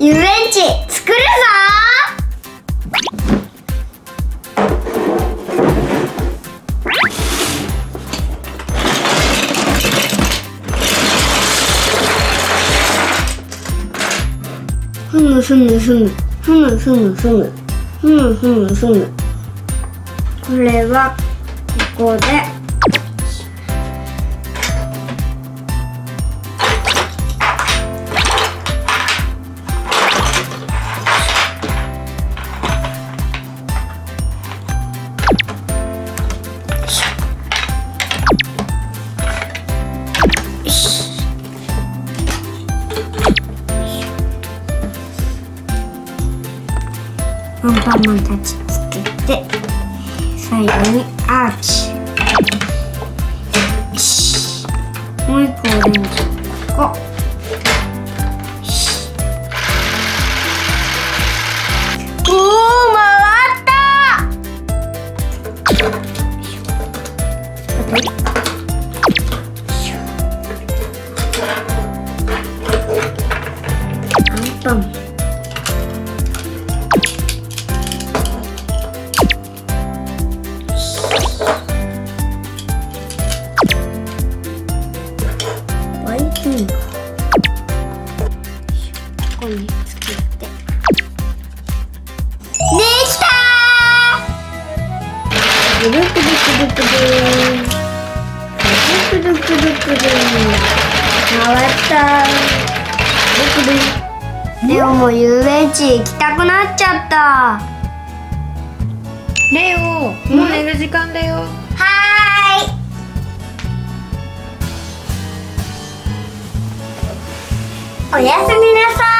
遊園地作るぞ！ふむふむふむ。ふむふむふむ。ふむふむふむ。これはここで。アンパンマンたちつけて最後にアーチ。よし。もう一個オレンジ。ここよし。お回ったアンパンくるくるくるくるくるくるくるくる回ったくるくるでもも遊園地行きたくなっちゃったレオもう寝る時間だようんはーいおやすみなさい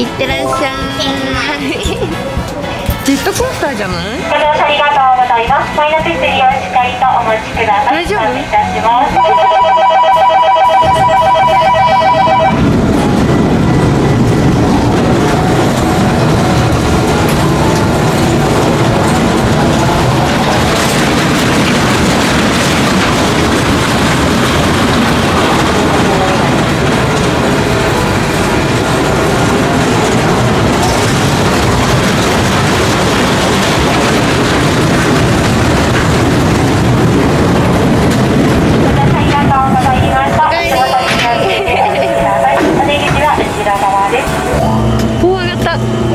いってらっしゃい。ジェットコースターじゃない？ご乗車ありがとうございます。マイナス手をしっかりとお持ちください。大丈夫いた。します。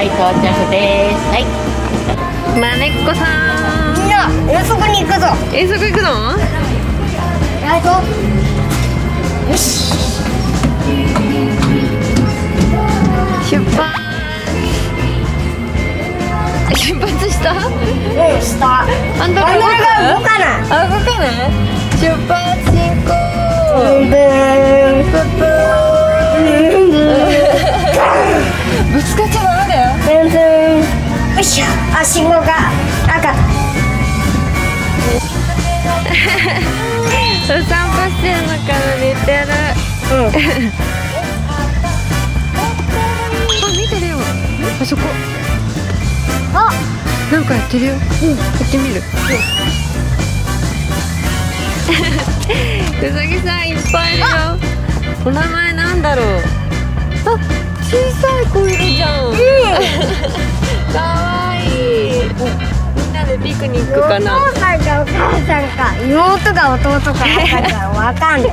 帰りなさい。到着です。はい。まねっこさん。みんな遠足に行くぞ。遠足行くの？やるぞ。よし。出発。出発した？うんした。ハンドルハンドルが動かない。あ動かない？出発進行。ブンブンブンブンぶつかっちゃダメだよブンブンよいしょあ信号が赤お散歩してるのかな寝てるうんあ見てるよあそこあなんかやってるようんやってみるうさぎさんいっぱいいるよ。お名前なんだろう？あ小さい子いるじゃん。かわいい。ピクニックおかな。父さんかお母さんか。妹が弟かわかんない。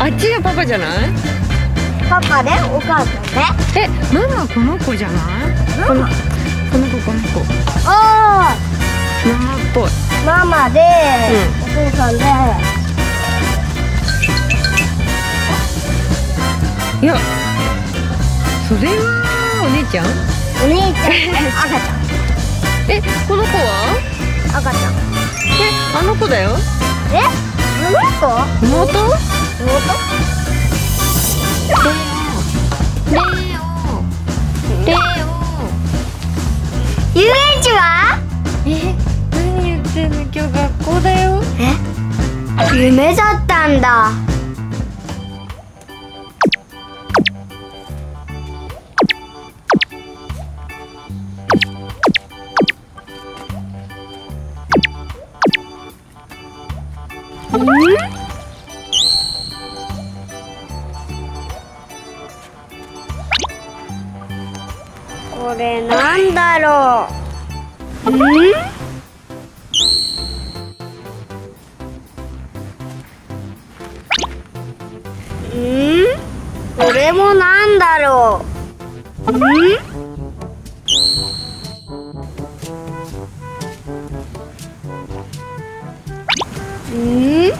あっちがパパじゃない？パパでお母さんで。えママこの子じゃない？この。この子この子。おママっぽいー。ママで、お父さんで。いやそれはお姉ちゃん？お姉ちゃん。赤ちえこの子は？ゃん赤ちゃん。えあの子だよ。えあの子妹？妹。レオ。レ遊園地は？オえ何言ってんの？今日学校だよ。え？夢だったんだこれなんだろううんうんこれもなんだろう？うん？うん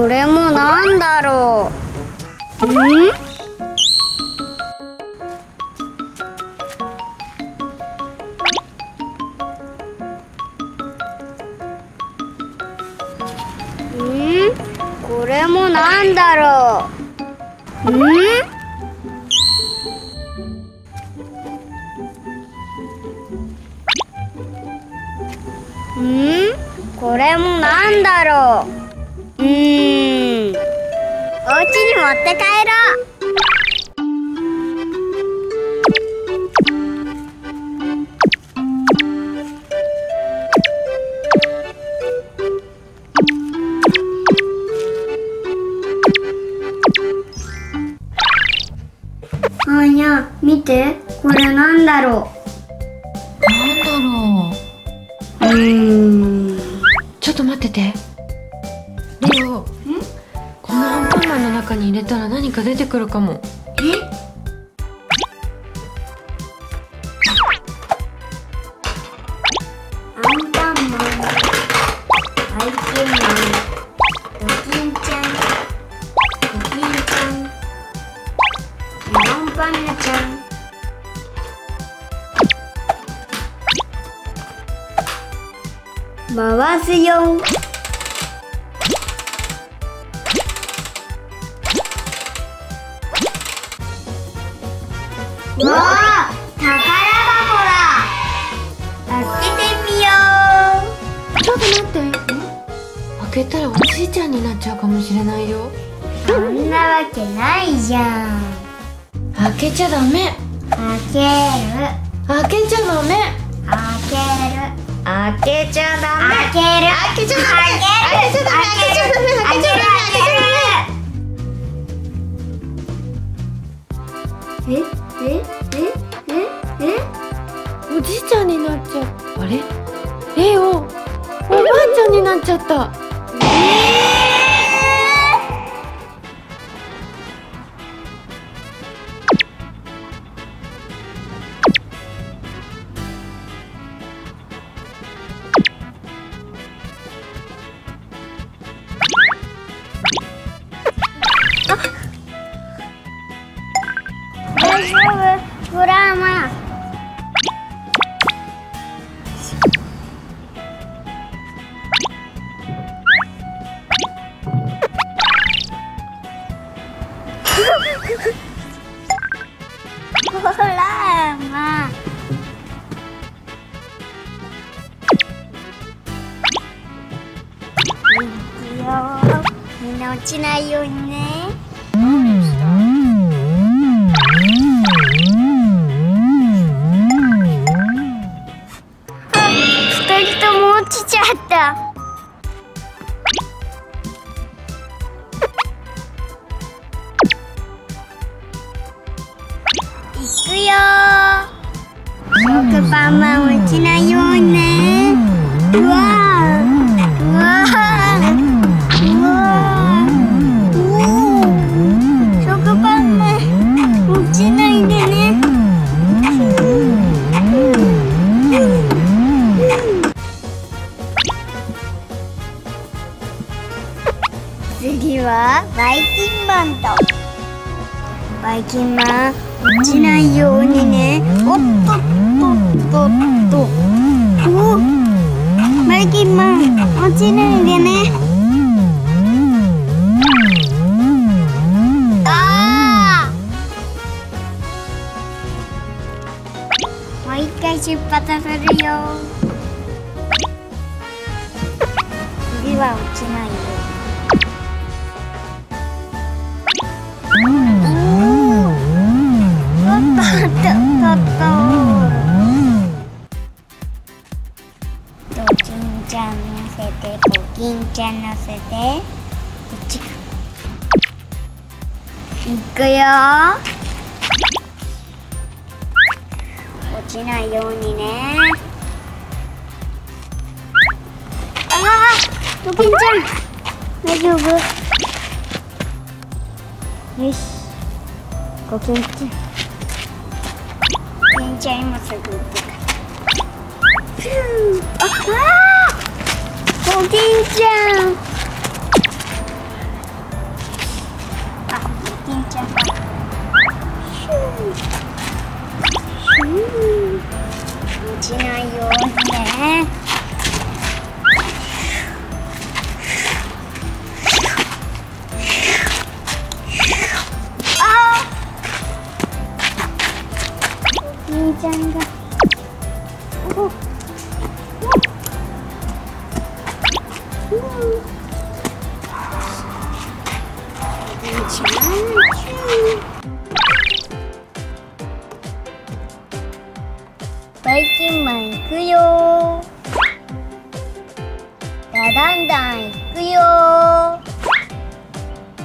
これもなんだろうなんだろう。うん。うん。これもなんだろううーん。お家に持って帰ろう。あーにゃ見て。これなんだろなんだろう。うん。ちょっと待ってて。レオ。このアンパンマンの中に入れたら何か出てくるかも回すよ。わあ宝箱だ。開けてみよちょっと待って。開けたらおじいちゃんになっちゃうかもしれないよ。うそんなわけないじゃん。開けちゃダメ。開ける。開けちゃダメ開けちゃダ開ける。開けちゃダメ。開ける開けちゃダメ。開けちゃダメ。開けちゃダメ。えええええおじいちゃんになっちゃうあれレオおばあちゃんになっちゃったブラーマいくよ。みんな落ちないようにね。ないようにね。おっとっとっとっと。おバイキンマン落ちないでね。あー。もう一回出発するよ。次は落ちないよ。おっちゃん乗せて。こっちか。いくよ。落ちないようにね。ああドキンちゃん。大丈夫。よし。コキンちゃん。コキンちゃん今すぐ行くから。ああーコキ